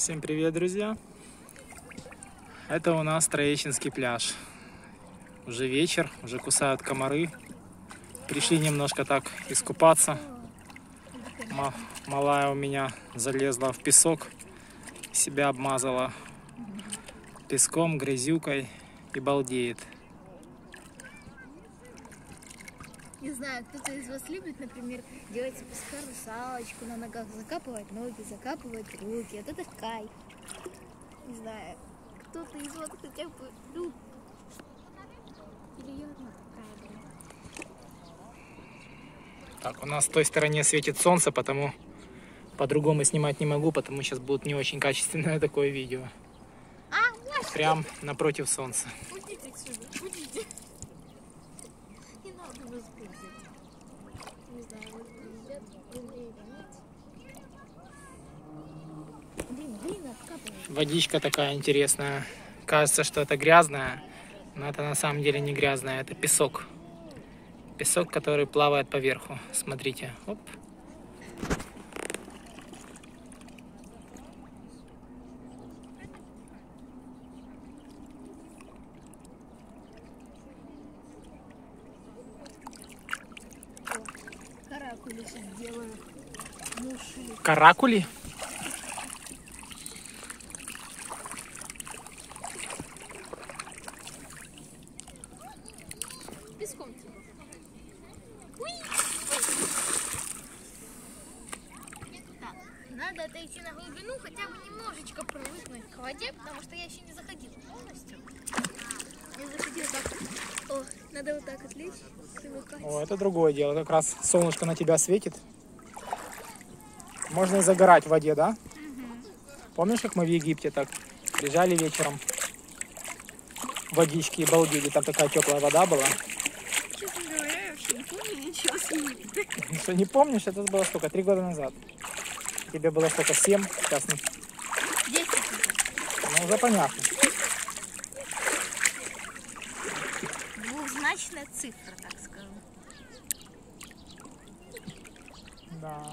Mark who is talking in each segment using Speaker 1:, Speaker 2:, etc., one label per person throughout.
Speaker 1: Всем привет, друзья! Это у нас Троещинский пляж. Уже вечер, уже кусают комары. Пришли немножко так искупаться. Ма- малая у меня залезла в песок, себя обмазала песком, грязюкой и балдеет.
Speaker 2: Не знаю, кто-то из вас любит, например, делать песка русалочку на ногах, закапывать ноги, закапывать руки. Вот это кайф. Не знаю, кто-то из вас хотя бы любит. Или я одна такая, блин.
Speaker 1: Так, у нас с той стороне светит солнце, потому по-другому снимать не могу, потому сейчас будет не очень качественное такое видео.
Speaker 2: А,
Speaker 1: Прям напротив солнца.
Speaker 2: уйдите отсюда, уйдите.
Speaker 1: Водичка такая интересная. Кажется, что это грязная, но это на самом деле не грязная, это песок. Песок, который плавает по верху. Смотрите. Оп.
Speaker 2: Каракули сейчас делаю. Муши.
Speaker 1: Каракули?
Speaker 2: Надо отойти на глубину, хотя бы немножечко привыкнуть к воде, потому что я еще не заходила полностью. Не заходила так. О, надо вот так привыкать.
Speaker 1: О, это другое дело. Как раз солнышко на тебя светит. Можно и загорать в воде, да? Помнишь, как мы в Египте так лежали вечером в водичке и балдели? Там такая теплая вода была.
Speaker 2: Честно говоря, я вообще не помню ничего с
Speaker 1: Что, не помнишь? Это было сколько? Три года назад. Тебе было сколько? Семь? Сейчас,
Speaker 2: Десять.
Speaker 1: ну, уже понятно.
Speaker 2: Двухзначная цифра, так скажем.
Speaker 1: Да,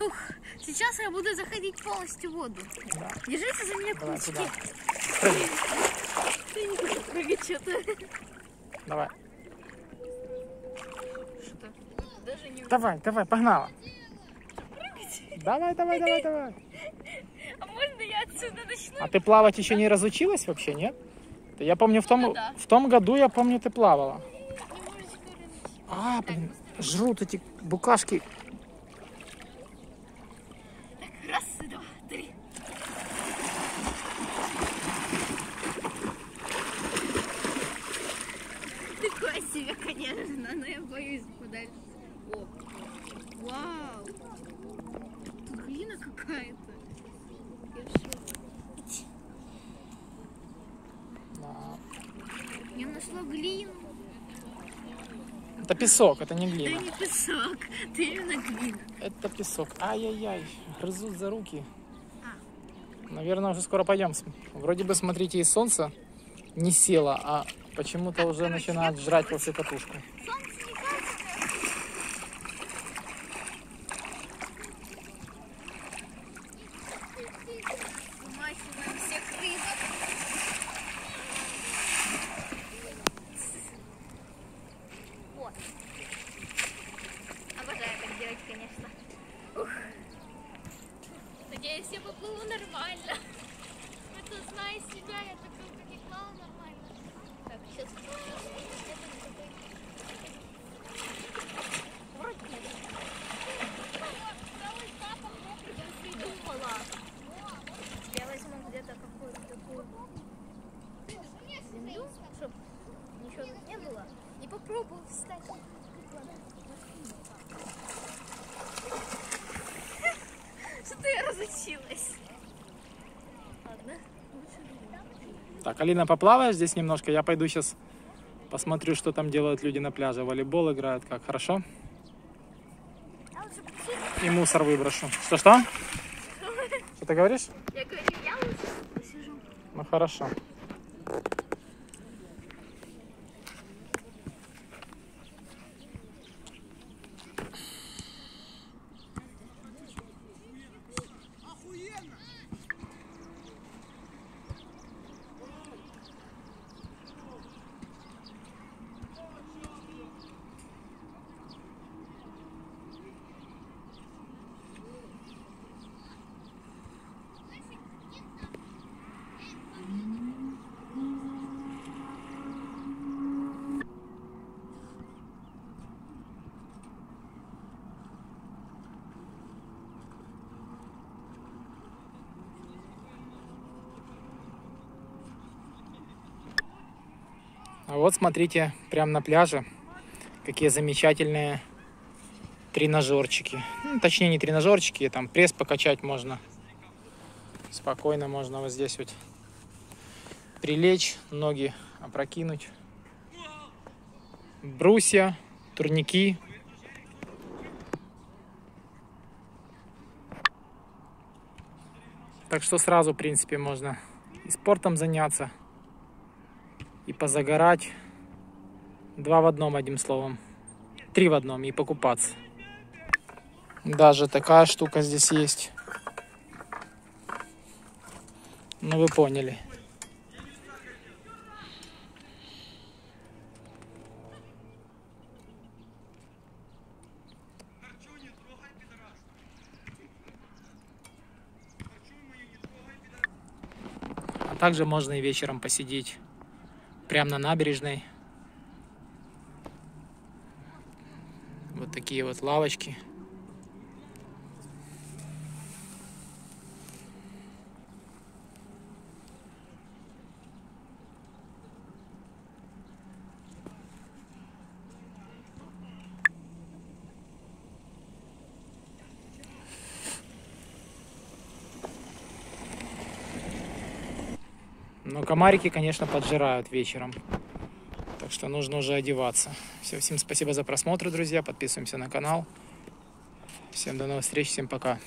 Speaker 2: Ух, сейчас я буду заходить полностью в воду.
Speaker 1: да.
Speaker 2: Держите за меня
Speaker 1: Давай
Speaker 2: кучки. Я не хочу прыгать что-то.
Speaker 1: Давай.
Speaker 2: Что? Даже не
Speaker 1: Давай, давай, погнала. Давай, давай, давай, давай.
Speaker 2: А можно я отсюда начну?
Speaker 1: А ты плавать еще не разучилась вообще, нет? Я помню, в том,
Speaker 2: Ну
Speaker 1: в том году, я помню, ты плавала. А, блин, жрут эти букашки.
Speaker 2: Раз, два, три. Такое себе, конечно, но я боюсь подальше. О, вау. Тут глина какая-то. Я в шоке.
Speaker 1: Да.
Speaker 2: Я нашла глину.
Speaker 1: Это песок, это не
Speaker 2: Это
Speaker 1: глина.
Speaker 2: не песок, это именно глина.
Speaker 1: Это песок. Ай-яй-яй, грызут за руки.
Speaker 2: А.
Speaker 1: Наверное, уже скоро пойдем. Вроде бы, смотрите, и солнце не село, а почему-то уже начинает жрать во всю катушку.
Speaker 2: Солнце не кажется. Умащиваем всех рыбок. Вот. Обожаю так делать, конечно. Ух. Надеюсь, я поплыву нормально. Это зная себя, я такой бы не плавала нормально. Так, сейчас. Вроде нет. Целый запах мокрый, я придумала. Я возьму где-то какую-то такую землю, чтобы ничего тут не было. И попробую встать. Что-то я разучилась. Ладно.
Speaker 1: Так, Алина, поплаваешь здесь немножко? Я пойду сейчас посмотрю, что там делают люди на пляже. Волейбол играют, как хорошо? И мусор выброшу. Что-что? Что ты говоришь?
Speaker 2: Я говорю, я лучше посижу.
Speaker 1: Ну хорошо. А вот смотрите, прямо на пляже, какие замечательные тренажерчики. Ну, точнее, не тренажерчики, там пресс покачать можно. Спокойно можно вот здесь вот прилечь, ноги опрокинуть. Брусья, турники. Так что сразу, в принципе, можно и спортом заняться, и позагорать. Два в одном, одним словом. Три в одном, и покупаться. Даже такая штука здесь есть. Ну, вы поняли. А также можно и вечером посидеть прямо на набережной. Вот такие вот лавочки. Но комарики, конечно, поджирают вечером. Так что нужно уже одеваться. Все, всем спасибо за просмотр, друзья. Подписываемся на канал. Всем до новых встреч, всем пока.